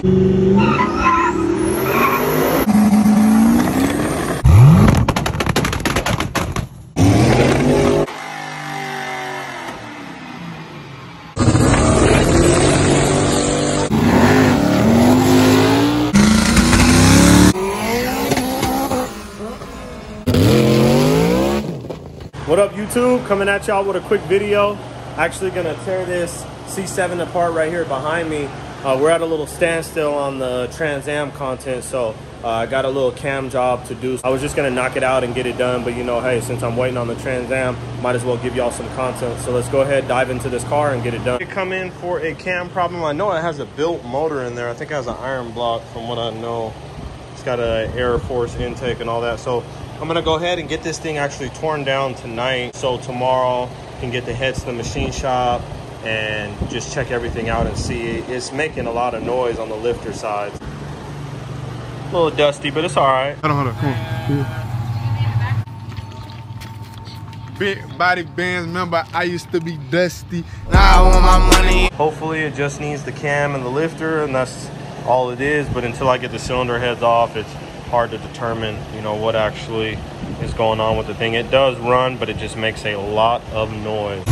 What up YouTube? Coming at y'all with a quick video. Actually gonna tear this C7 apart right here behind me. Uh, we're at a little standstill on the Trans Am content, so uh, I got a little cam job to do. I was just gonna knock it out and get it done, but you know, hey, since I'm waiting on the Trans Am, might as well give y'all some content. So let's go ahead, dive into this car and get it done. Come in for a cam problem. I know it has a built motor in there. I think it has an iron block from what I know. It's got an Air Force intake and all that. So I'm gonna go ahead and get this thing actually torn down tonight. So tomorrow can get the heads to the machine shop and just check everything out and see. It's making a lot of noise on the lifter side. A little dusty, but it's all right. Hold on, hold on, come on. Big body bands, remember I used to be dusty. Now I want my money. Hopefully it just needs the cam and the lifter and that's all it is. But until I get the cylinder heads off, it's hard to determine, you know, what actually is going on with the thing. It does run, but it just makes a lot of noise.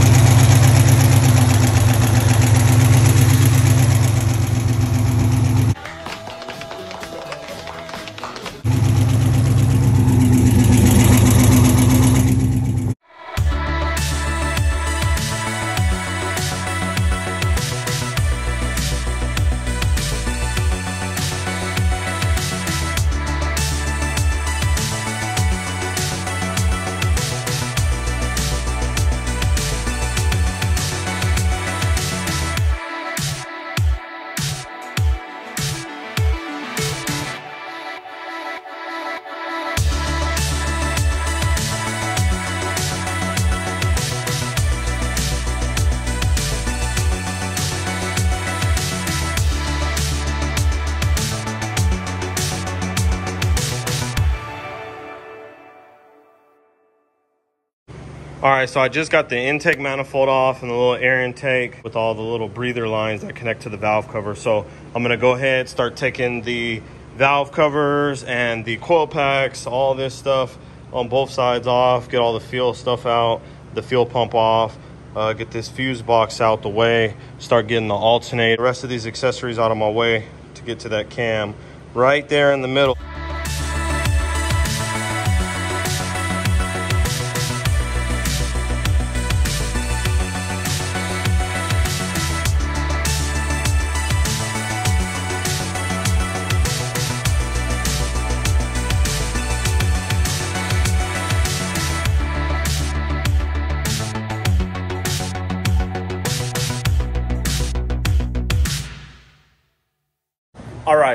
All right, so I just got the intake manifold off and the little air intake with all the little breather lines that connect to the valve cover. So I'm gonna go ahead, start taking the valve covers and the coil packs, all this stuff on both sides off, get all the fuel stuff out, the fuel pump off, uh, get this fuse box out the way, start getting the alternator, the rest of these accessories out of my way to get to that cam right there in the middle.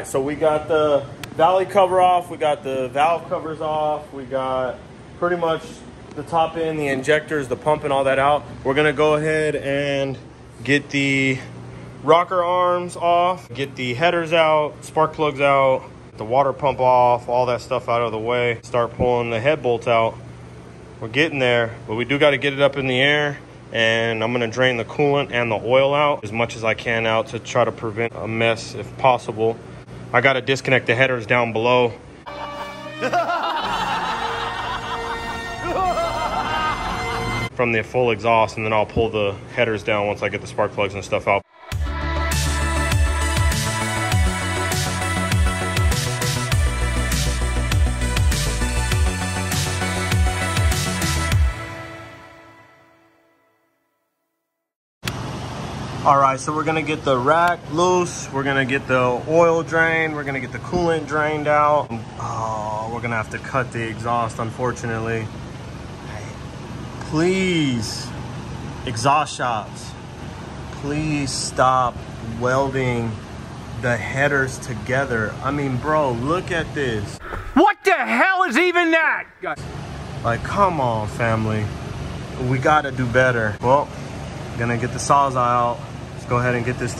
Right, so we got the valley cover off, we got the valve covers off, we got pretty much the top end, the injectors, the pump, and all that out. We're gonna go ahead and get the rocker arms off, get the headers out, spark plugs out, the water pump off, all that stuff out of the way, start pulling the head bolts out. We're getting there, but we do got to get it up in the air and I'm gonna drain the coolant and the oil out as much as I can out to try to prevent a mess if possible. I gotta disconnect the headers down below. from the full exhaust and then I'll pull the headers down once I get the spark plugs and stuff out. All right, so we're gonna get the rack loose. We're gonna get the oil drain. We're gonna get the coolant drained out. Oh, we're gonna have to cut the exhaust, unfortunately. Please, exhaust shops, please stop welding the headers together. I mean, bro, look at this. What the hell is even that? Like, come on, family. We gotta do better. Well, gonna get the sawzall out. Let's go ahead and get this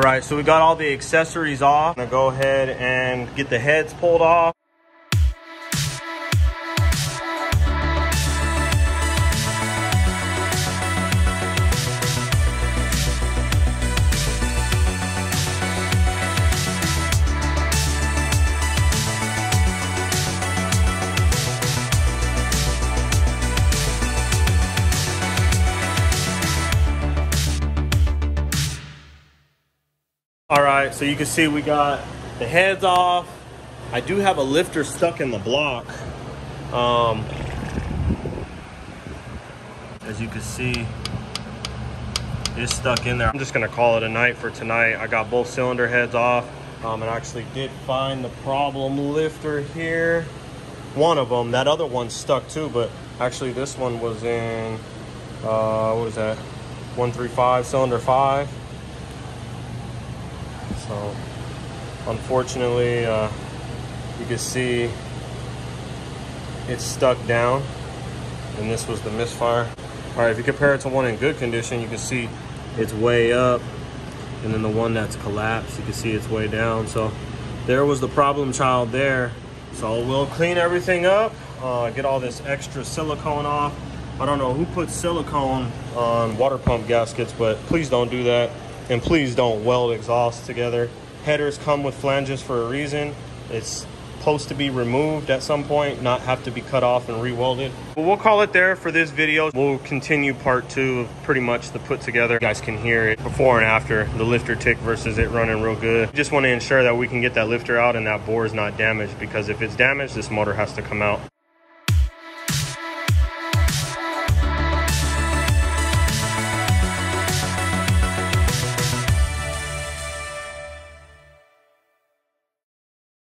tackled. right, so we got all the accessories off. I'm gonna go ahead and get the heads pulled off. Right, so you can see we got the heads off. I do have a lifter stuck in the block. Um, as you can see, it's stuck in there. I'm just gonna call it a night for tonight. I got both cylinder heads off. Um, and I actually did find the problem lifter here. One of them, that other one's stuck too, but actually this one was in, uh, what is that? 135, cylinder five. So unfortunately, uh, you can see it's stuck down and this was the misfire. All right, if you compare it to one in good condition, you can see it's way up and then the one that's collapsed, you can see it's way down. So there was the problem child there. So we'll clean everything up, uh, get all this extra silicone off. I don't know who put silicone on water pump gaskets, but please don't do that. And please don't weld exhausts together. Headers come with flanges for a reason. It's supposed to be removed at some point, not have to be cut off and re-welded. But we'll call it there for this video. We'll continue part two of pretty much the put together. You guys can hear it before and after, the lifter tick versus it running real good. Just want to ensure that we can get that lifter out and that bore is not damaged because if it's damaged, this motor has to come out.